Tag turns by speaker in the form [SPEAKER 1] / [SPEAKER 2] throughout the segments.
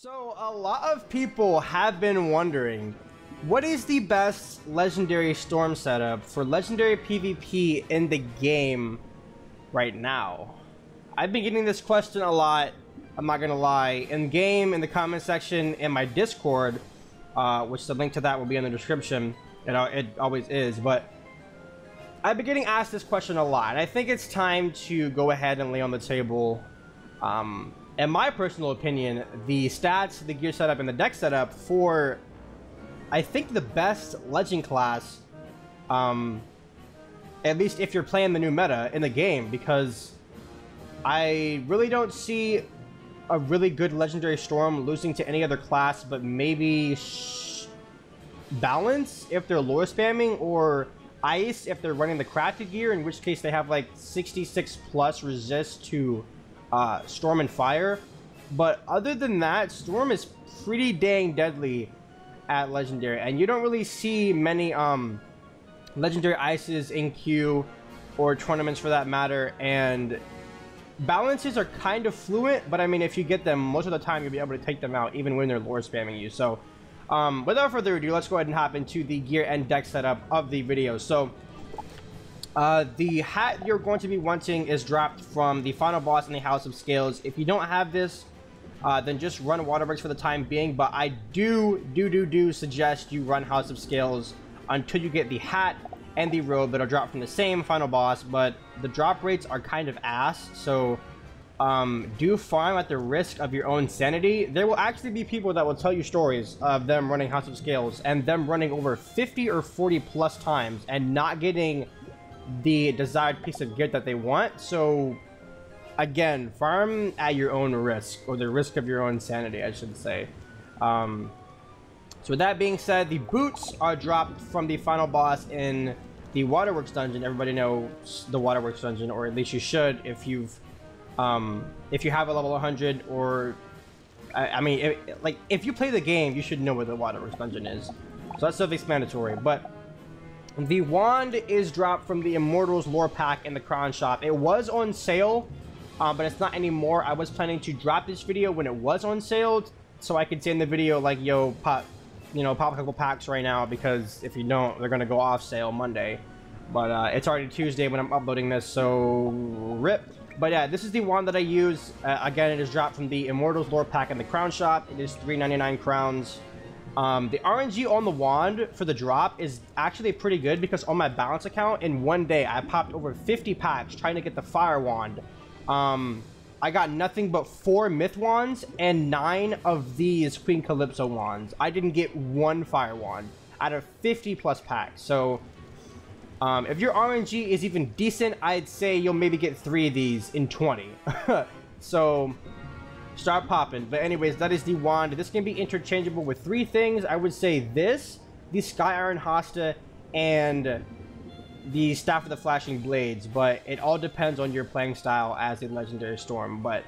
[SPEAKER 1] So, a lot of people have been wondering what is the best legendary storm setup for legendary PvP in the game right now? I've been getting this question a lot, I'm not gonna lie. In game, in the comment section, in my Discord, uh, which the link to that will be in the description, it, it always is, but I've been getting asked this question a lot. and I think it's time to go ahead and lay on the table um, in my personal opinion, the stats, the gear setup, and the deck setup for, I think, the best Legend class, um, at least if you're playing the new meta in the game, because I really don't see a really good Legendary Storm losing to any other class, but maybe Balance if they're lore spamming, or Ice if they're running the crafted gear, in which case they have like 66 plus resist to uh, Storm and Fire. But other than that, Storm is pretty dang deadly at Legendary. And you don't really see many um, Legendary Ices in queue or tournaments for that matter. And balances are kind of fluent, but I mean, if you get them, most of the time you'll be able to take them out even when they're lore spamming you. So um, without further ado, let's go ahead and hop into the gear and deck setup of the video. So uh, the hat you're going to be wanting is dropped from the final boss in the House of Scales. If you don't have this, uh, then just run Waterworks for the time being. But I do, do, do, do suggest you run House of Scales until you get the hat and the robe that'll drop from the same final boss. But the drop rates are kind of ass, so um, do farm at the risk of your own sanity. There will actually be people that will tell you stories of them running House of Scales and them running over 50 or 40 plus times and not getting the desired piece of gear that they want. So again, farm at your own risk, or the risk of your own sanity, I should say. Um, so with that being said, the boots are dropped from the final boss in the Waterworks dungeon. Everybody knows the Waterworks dungeon, or at least you should if you've, um, if you have a level 100, or I, I mean, like if you play the game, you should know where the Waterworks dungeon is. So that's self-explanatory, but the wand is dropped from the Immortals lore pack in the Crown Shop. It was on sale, um, but it's not anymore. I was planning to drop this video when it was on sale, so I could say in the video, like, yo, pop, you know, pop a couple packs right now, because if you don't, they're going to go off sale Monday. But uh, it's already Tuesday when I'm uploading this, so rip. But yeah, this is the wand that I use. Uh, again, it is dropped from the Immortals lore pack in the Crown Shop. It is 3.99 crowns. Um, the RNG on the wand for the drop is actually pretty good because on my balance account in one day I popped over 50 packs trying to get the fire wand. Um, I got nothing but four myth wands and nine of these Queen Calypso wands. I didn't get one fire wand out of 50 plus packs. So um, if your RNG is even decent, I'd say you'll maybe get three of these in 20. so start popping. But anyways, that is the wand. This can be interchangeable with three things. I would say this, the Sky Iron Hasta, and the Staff of the Flashing Blades. But it all depends on your playing style as a Legendary Storm. But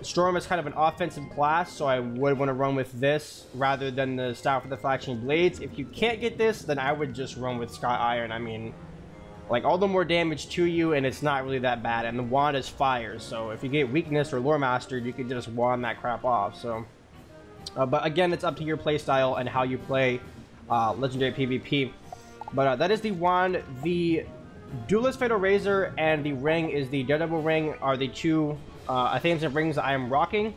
[SPEAKER 1] Storm is kind of an offensive class, so I would want to run with this rather than the Staff of the Flashing Blades. If you can't get this, then I would just run with Sky Iron. I mean, like all the more damage to you and it's not really that bad and the wand is fire so if you get weakness or lore mastered you can just wand that crap off so. Uh, but again it's up to your playstyle and how you play uh, legendary PvP but uh, that is the wand. The duelist fatal razor and the ring is the daredevil ring are the two uh, and rings I am rocking.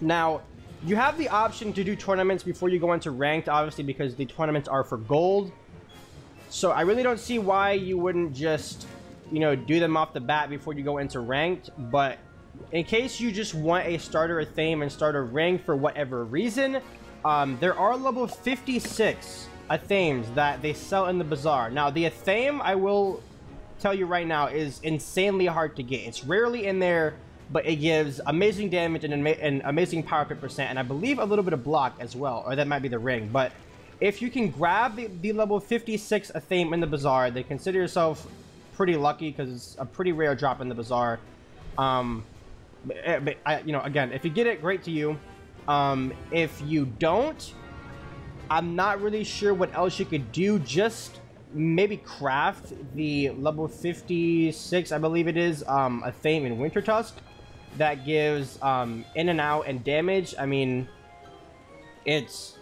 [SPEAKER 1] Now you have the option to do tournaments before you go into ranked obviously because the tournaments are for gold so I really don't see why you wouldn't just, you know, do them off the bat before you go into ranked. But in case you just want a starter Athame and starter ring for whatever reason, um, there are level 56 Athames that they sell in the bazaar. Now, the Athame, I will tell you right now, is insanely hard to get. It's rarely in there, but it gives amazing damage and, ama and amazing power pip percent, and I believe a little bit of block as well, or that might be the ring. But if you can grab the, the level 56 Athame in the Bazaar, then consider yourself pretty lucky because it's a pretty rare drop in the Bazaar. Um, but, eh, but I, you know, again, if you get it, great to you. Um, if you don't, I'm not really sure what else you could do. Just maybe craft the level 56, I believe it is, um, Athame in Wintertusk. That gives um, in and out and damage. I mean, it's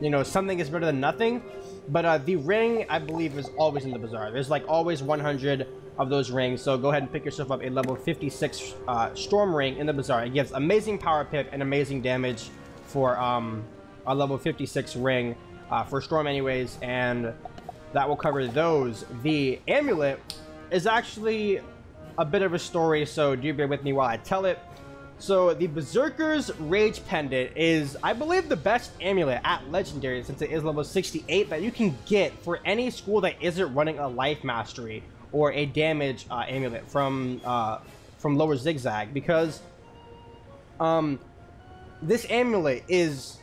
[SPEAKER 1] you know something is better than nothing. But uh, the ring, I believe, is always in the bazaar. There's like always 100 of those rings. So go ahead and pick yourself up a level 56 uh, storm ring in the bazaar. It gives amazing power pip and amazing damage for um, a level 56 ring uh, for storm anyways. And that will cover those. The amulet is actually a bit of a story, so do bear with me while I tell it. So the Berserker's Rage Pendant is, I believe, the best amulet at Legendary since it is level 68 that you can get for any school that isn't running a Life Mastery or a Damage uh, amulet from uh, from Lower Zigzag because um, this amulet is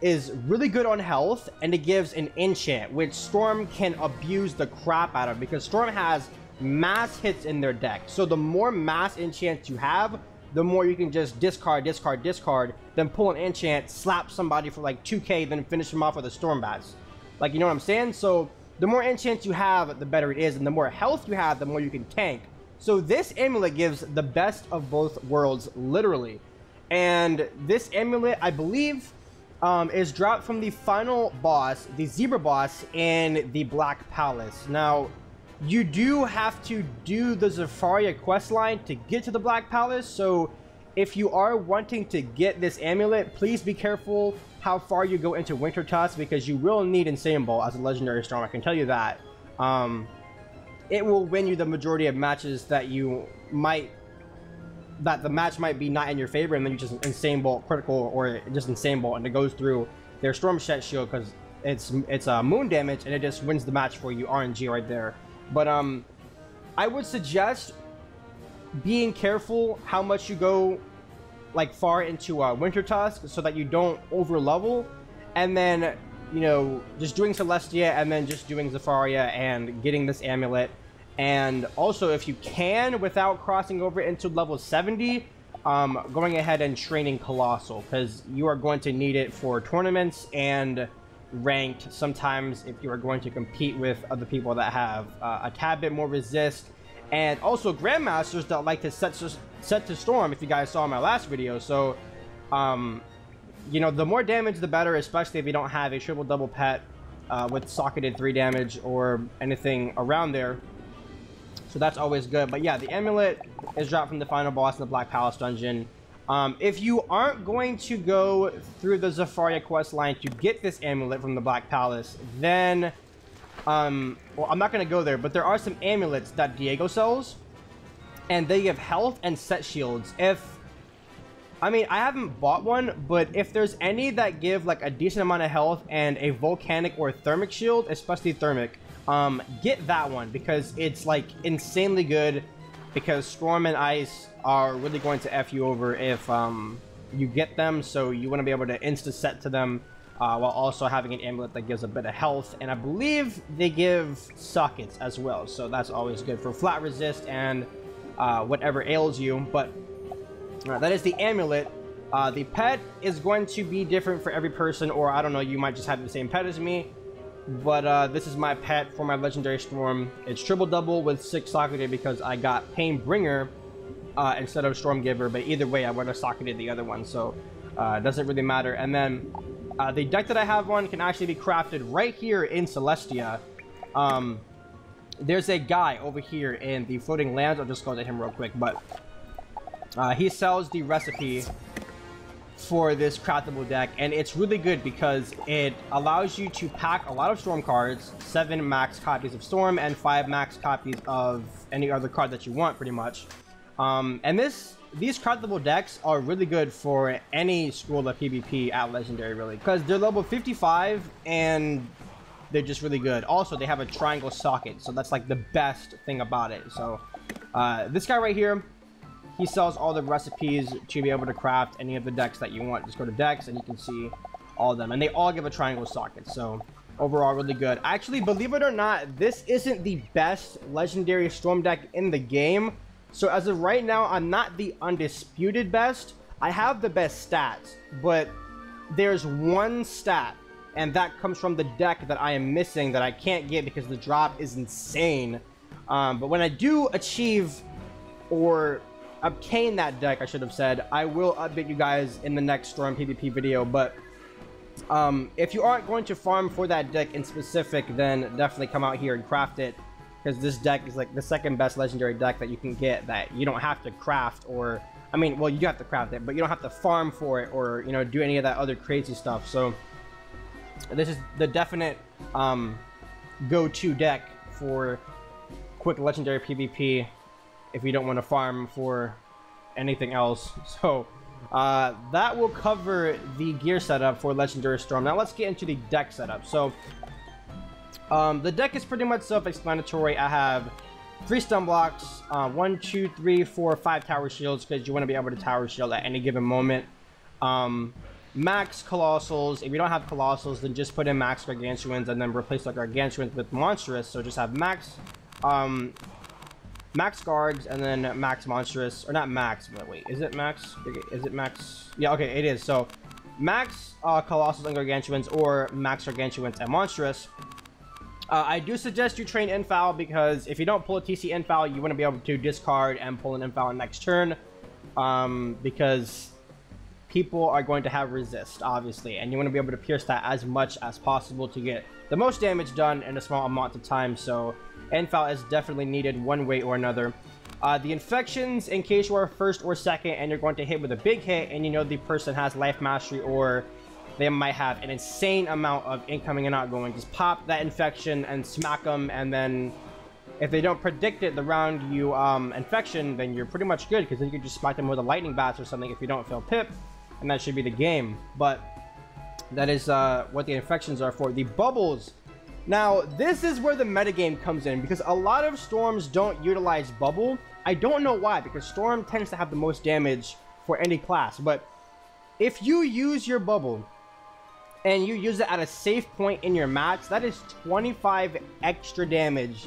[SPEAKER 1] is really good on health and it gives an enchant which Storm can abuse the crap out of because Storm has mass hits in their deck. So the more mass enchants you have, the more you can just discard, discard, discard, then pull an enchant, slap somebody for like 2k, then finish them off with a Storm Bats. Like, you know what I'm saying? So the more enchants you have, the better it is, and the more health you have, the more you can tank. So this amulet gives the best of both worlds, literally. And this amulet, I believe, um, is dropped from the final boss, the Zebra boss, in the Black Palace. Now, you do have to do the Zafaria quest line to get to the Black Palace, so if you are wanting to get this amulet, please be careful how far you go into Wintertusk because you will need Insane Bolt as a Legendary Storm, I can tell you that. Um, it will win you the majority of matches that you might that the match might be not in your favor and then you just insane bolt critical or just insane bolt and it goes through their storm shed shield because it's it's a uh, moon damage and it just wins the match for you RNG right there but um, I would suggest being careful how much you go like far into uh, Wintertusk so that you don't over level, and then you know just doing Celestia and then just doing Zafaria and getting this amulet, and also if you can without crossing over into level 70, um, going ahead and training Colossal because you are going to need it for tournaments and ranked sometimes if you are going to compete with other people that have uh, a tad bit more resist. And also grandmasters that like to set to, set to storm if you guys saw my last video. So um you know the more damage the better especially if you don't have a triple double pet uh, with socketed three damage or anything around there. So that's always good. But yeah the amulet is dropped from the final boss in the black palace dungeon um, if you aren't going to go through the Zafaria quest line to get this amulet from the Black Palace, then, um, well, I'm not going to go there, but there are some amulets that Diego sells, and they give health and set shields. If, I mean, I haven't bought one, but if there's any that give, like, a decent amount of health and a volcanic or thermic shield, especially thermic, um, get that one, because it's, like, insanely good, because Storm and Ice are really going to F you over if um, you get them, so you want to be able to insta-set to them uh, while also having an amulet that gives a bit of health. And I believe they give sockets as well, so that's always good for flat resist and uh, whatever ails you. But uh, that is the amulet. Uh, the pet is going to be different for every person, or I don't know, you might just have the same pet as me. But uh, this is my pet for my Legendary Storm. It's triple double with six socketed because I got Pain Bringer uh, instead of Storm Giver. but either way, I would have socketed the other one, so uh, it doesn't really matter. And then uh, the deck that I have on can actually be crafted right here in Celestia. Um, there's a guy over here in the Floating Lands. I'll just go to him real quick, but uh, he sells the recipe for this craftable deck, and it's really good because it allows you to pack a lot of Storm cards, 7 max copies of Storm, and 5 max copies of any other card that you want, pretty much. Um, and this these craftable decks are really good for any school of PvP at Legendary, really. Because they're level 55 and they're just really good. Also, they have a triangle socket, so that's like the best thing about it. So, uh, this guy right here, he sells all the recipes to be able to craft any of the decks that you want. Just go to decks and you can see all of them. And they all give a triangle socket, so overall really good. Actually, believe it or not, this isn't the best Legendary Storm deck in the game so as of right now, I'm not the undisputed best. I have the best stats, but there's one stat, and that comes from the deck that I am missing that I can't get because the drop is insane. Um, but when I do achieve or obtain that deck, I should have said, I will update you guys in the next Storm PvP video, but Um, if you aren't going to farm for that deck in specific, then definitely come out here and craft it. Because this deck is like the second best legendary deck that you can get that you don't have to craft or... I mean, well, you have to craft it, but you don't have to farm for it or, you know, do any of that other crazy stuff. So, this is the definite um, go-to deck for quick legendary PvP if you don't want to farm for anything else. So, uh, that will cover the gear setup for Legendary Storm. Now let's get into the deck setup. So, um, the deck is pretty much self-explanatory. I have three stun blocks, uh, one, two, three, four, five tower shields because you want to be able to tower shield at any given moment. Um, max colossals. If you don't have colossals, then just put in max gargantuans and then replace the gargantuans with monstrous. So just have max um, max guards and then max monstrous or not max but wait is it max is it max yeah okay it is so max uh colossals and gargantuans or max gargantuans and monstrous uh, I do suggest you train infall because if you don't pull a TC infall, you want to be able to discard and pull an infall next turn. Um, because people are going to have resist, obviously, and you want to be able to pierce that as much as possible to get the most damage done in a small amount of time. So Infall is definitely needed one way or another. Uh, the infections, in case you are first or second and you're going to hit with a big hit and you know the person has life mastery or they might have an insane amount of incoming and outgoing, just pop that infection and smack them and then if they don't predict it the round you um, infection, then you're pretty much good because then you can just smack them with a lightning bats or something if you don't feel pip and that should be the game. But that is uh, what the infections are for. The bubbles now, this is where the metagame comes in, because a lot of Storms don't utilize Bubble. I don't know why, because Storm tends to have the most damage for any class, but if you use your Bubble, and you use it at a safe point in your match, that is 25 extra damage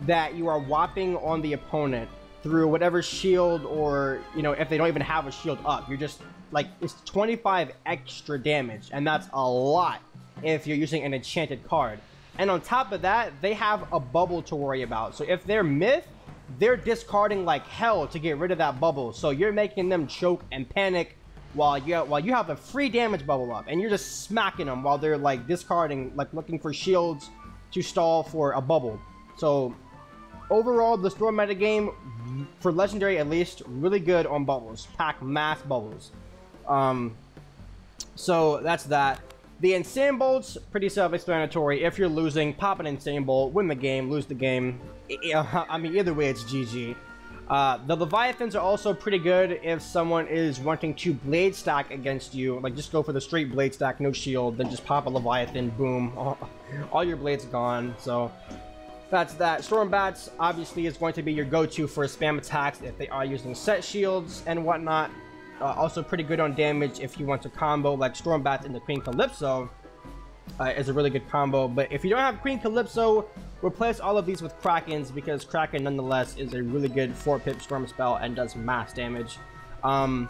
[SPEAKER 1] that you are whopping on the opponent through whatever shield or, you know, if they don't even have a shield up. You're just, like, it's 25 extra damage, and that's a lot if you're using an enchanted card. And on top of that, they have a bubble to worry about. So if they're myth, they're discarding like hell to get rid of that bubble. So you're making them choke and panic while you while you have a free damage bubble up, and you're just smacking them while they're like discarding, like looking for shields to stall for a bubble. So overall, the storm meta game for legendary at least really good on bubbles. Pack mass bubbles. Um, so that's that. The Bolt's pretty self-explanatory. If you're losing, pop an Bolt, win the game, lose the game. I mean, either way, it's GG. Uh, the Leviathans are also pretty good if someone is wanting to blade stack against you. Like, just go for the straight blade stack, no shield, then just pop a Leviathan, boom. All, all your blades gone, so... That's that. Storm Bats, obviously, is going to be your go-to for spam attacks if they are using set shields and whatnot. Uh, also pretty good on damage if you want to combo like Storm Bats into Queen Calypso. Uh, is a really good combo. But if you don't have Queen Calypso, replace all of these with Krakens because Kraken nonetheless is a really good 4-pip Storm spell and does mass damage. Um,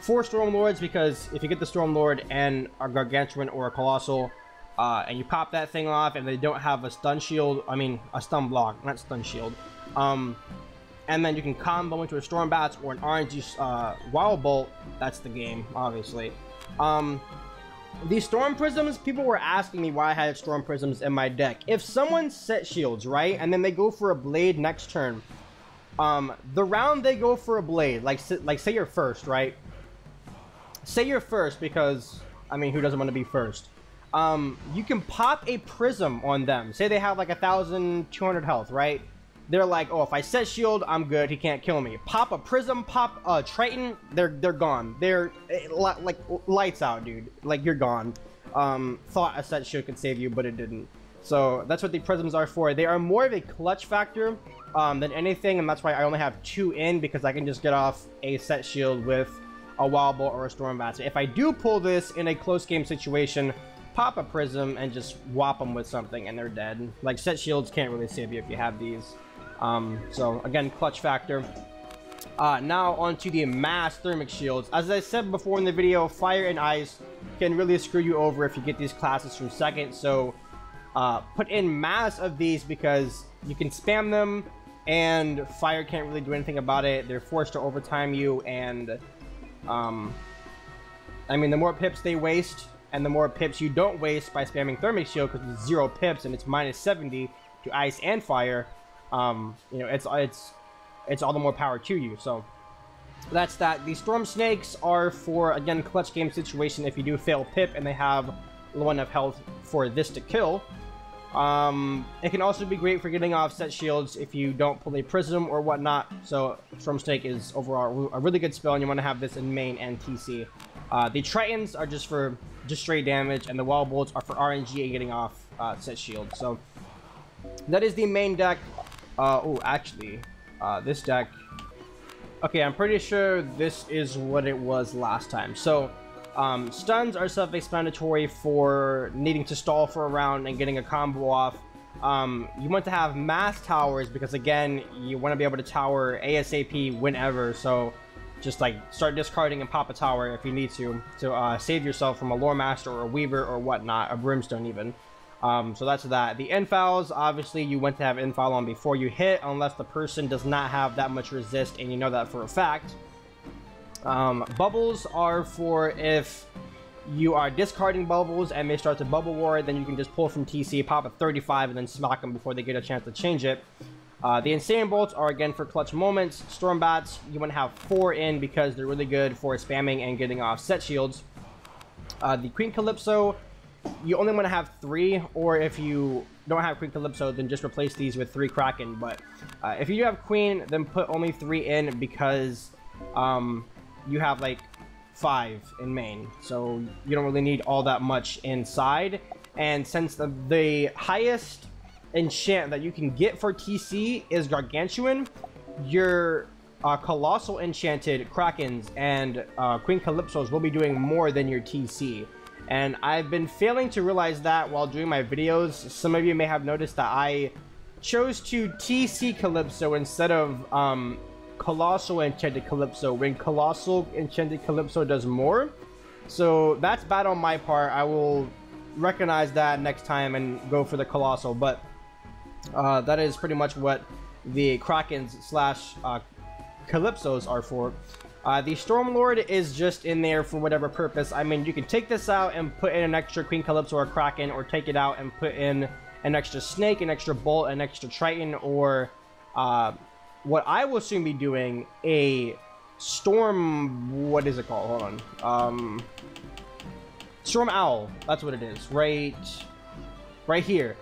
[SPEAKER 1] four Storm Lords because if you get the Storm Lord and a Gargantuan or a Colossal, uh, and you pop that thing off and they don't have a stun shield, I mean a stun block, not stun shield, um, and then you can combo into a Storm Bats or an RNG uh, Wild Bolt. That's the game, obviously. Um, these Storm Prisms, people were asking me why I had Storm Prisms in my deck. If someone set shields, right, and then they go for a Blade next turn, um, the round they go for a Blade, like, like say you're first, right? Say you're first because, I mean, who doesn't want to be first? Um, you can pop a Prism on them. Say they have like a 1,200 health, right? They're like, oh, if I set shield, I'm good. He can't kill me. Pop a prism, pop a Triton, they're they're gone. They're eh, like lights out, dude. Like you're gone. Um, thought a set shield could save you, but it didn't. So that's what the prisms are for. They are more of a clutch factor um, than anything, and that's why I only have two in because I can just get off a set shield with a wild or a storm bat. If I do pull this in a close game situation, pop a prism and just whop them with something and they're dead. Like set shields can't really save you if you have these. Um, so again, clutch factor. Uh, now onto the mass thermic shields. As I said before in the video, fire and ice can really screw you over if you get these classes from second. So uh, put in mass of these because you can spam them and fire can't really do anything about it. They're forced to overtime you and um, I mean the more pips they waste and the more pips you don't waste by spamming Thermic Shield, because it's zero pips and it's minus 70 to ice and fire, um, you know, it's it's it's all the more power to you. So that's that. The Storm Snakes are for, again, clutch game situation if you do fail Pip and they have low enough health for this to kill. Um, it can also be great for getting off set shields if you don't pull a Prism or whatnot. So Storm Snake is overall a really good spell and you want to have this in main and TC. Uh, the Tritons are just for just straight damage and the Wild Bolts are for RNG and getting off uh, set shield. So that is the main deck. Uh, oh, actually, uh, this deck Okay, I'm pretty sure this is what it was last time. So, um, stuns are self-explanatory for needing to stall for a round and getting a combo off. Um, you want to have mass towers because, again, you want to be able to tower ASAP whenever. So, just like start discarding and pop a tower if you need to to uh, save yourself from a lore master or a weaver or whatnot, a brimstone even. Um, so that's that. The infalls, obviously, you want to have infall on before you hit, unless the person does not have that much resist, and you know that for a fact. Um, bubbles are for if you are discarding bubbles and they start to bubble war, then you can just pull from TC, pop a 35, and then smack them before they get a chance to change it. Uh, the Insane Bolts are again for clutch moments. Storm Bats, you want to have four in because they're really good for spamming and getting off set shields. Uh, the Queen Calypso you only want to have three, or if you don't have Queen Calypso, then just replace these with three Kraken. But uh, if you have Queen, then put only three in because um, you have like five in main. So you don't really need all that much inside. And since the, the highest enchant that you can get for TC is Gargantuan, your uh, Colossal Enchanted Krakens and uh, Queen Calypsos will be doing more than your TC. And I've been failing to realize that while doing my videos. Some of you may have noticed that I chose to TC Calypso instead of um, Colossal Enchanted Calypso when Colossal Enchanted Calypso does more. So that's bad on my part. I will recognize that next time and go for the Colossal. But uh, that is pretty much what the Krakens slash uh, Calypsos are for. Uh, the Stormlord is just in there for whatever purpose. I mean, you can take this out and put in an extra Queen Calypso or a Kraken, or take it out and put in an extra Snake, an extra Bolt, an extra Triton, or uh, what I will soon be doing, a Storm... What is it called? Hold on. Um, Storm Owl. That's what it is. Right... Right here.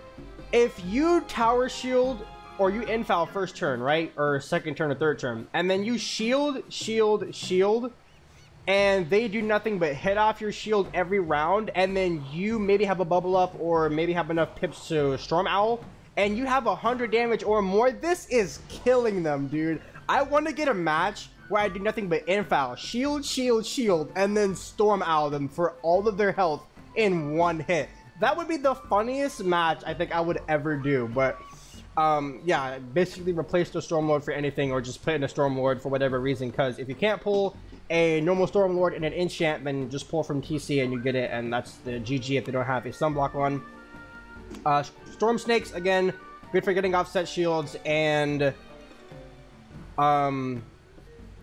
[SPEAKER 1] If you Tower Shield or you infall first turn, right? Or second turn or third turn. And then you shield, shield, shield. And they do nothing but hit off your shield every round. And then you maybe have a bubble up or maybe have enough pips to Storm Owl. And you have a 100 damage or more. This is killing them, dude. I want to get a match where I do nothing but infall, shield, shield, shield, and then Storm Owl them for all of their health in one hit. That would be the funniest match I think I would ever do. But um, yeah, basically replace the Stormlord for anything or just put in a Stormlord for whatever reason. Because if you can't pull a normal Stormlord and an enchant, then just pull from TC and you get it. And that's the GG if they don't have a Stun Block on. Uh, Storm Snakes, again, good for getting offset shields and um,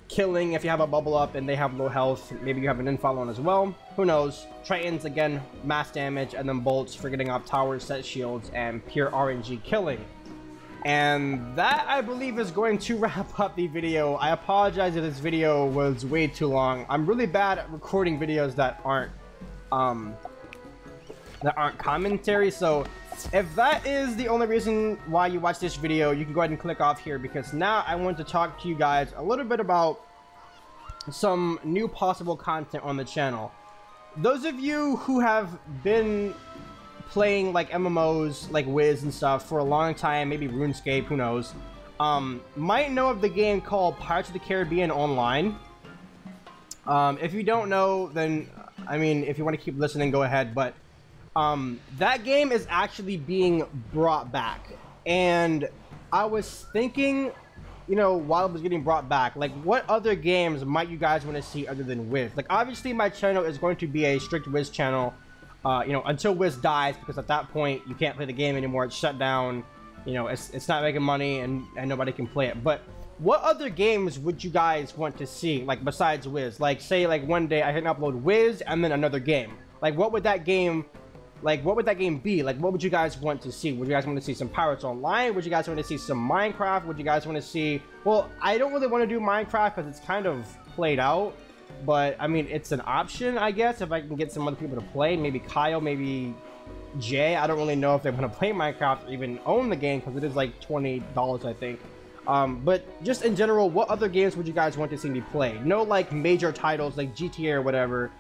[SPEAKER 1] killing if you have a bubble up and they have low health. Maybe you have an infall on as well. Who knows? Tritons, again, mass damage, and then bolts for getting off towers, set shields, and pure RNG killing. And that, I believe, is going to wrap up the video. I apologize if this video was way too long. I'm really bad at recording videos that aren't, um, that aren't commentary. So if that is the only reason why you watch this video, you can go ahead and click off here because now I want to talk to you guys a little bit about some new possible content on the channel. Those of you who have been playing like MMOs like Wiz and stuff for a long time, maybe RuneScape, who knows, um, might know of the game called Pirates of the Caribbean Online. Um, if you don't know, then, I mean, if you want to keep listening, go ahead, but um, that game is actually being brought back. And I was thinking, you know, while it was getting brought back, like, what other games might you guys want to see other than Wiz? Like, obviously, my channel is going to be a strict Wiz channel, uh, you know, until Wiz dies, because at that point, you can't play the game anymore. It's shut down. You know, it's, it's not making money, and, and nobody can play it. But what other games would you guys want to see, like, besides Wiz? Like, say, like, one day I can upload Wiz and then another game. Like, what would that game like what would that game be like what would you guys want to see would you guys want to see some pirates online would you guys want to see some minecraft would you guys want to see well i don't really want to do minecraft because it's kind of played out but i mean it's an option i guess if i can get some other people to play. Maybe kyle maybe jay. I don't really know if they want to play minecraft or even own the game because it is like 20 dollars i think. Um, but just in general what other games would you guys want to see me play? No like major titles like gta or whatever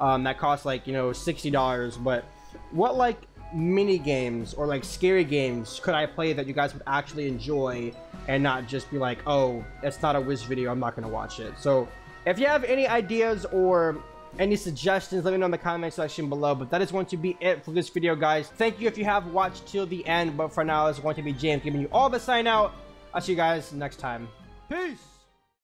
[SPEAKER 1] um, that cost like you know $60 but what like mini games or like scary games could I play that you guys would actually enjoy and not just be like, oh, it's not a Wiz video, I'm not gonna watch it. So if you have any ideas or any suggestions, let me know in the comment section below. But that is going to be it for this video, guys. Thank you if you have watched till the end. But for now, it's going to be James giving you all the sign out. I'll see you guys next time. Peace!